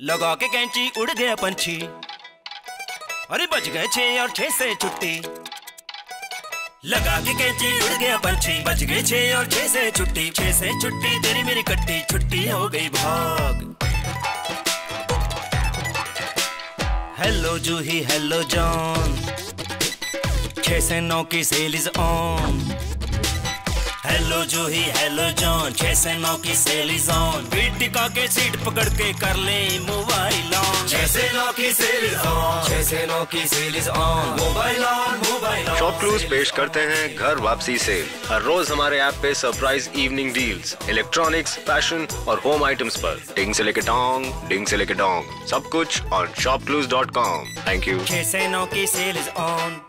लगा के कैंची उड़ गया पंछी। अरे बच गए छह और छह से छुट्टी। लगा के कैंची उड़ गया पंछी बच गए छह और छह से छुट्टी। छह से छुट्टी, तेरी मेरी कट्टी, छुट्टी हो गई भाग। हेलो जूही हेलो जॉन छह से नौ की sale is on hello Juhi hello John छह से नौ की सेल इज़ ऑन बीट टिका के सीट पकड़ के कर ले मोबाइल ऑन छह से नौ की सेल इज़ ऑन छह से नौ की sale is on mobile on mobile on ShopClues पेश करते हैं घर वापसी सेल हर रोज हमारे ऐप पे surprise evening deals electronics fashion और होम आइटम्स पर। डिंग से लेके डोंग डिंग से लेके डोंग सब कुछ on ShopClues dot com thank you छह से नौ की सेल इज़ ऑन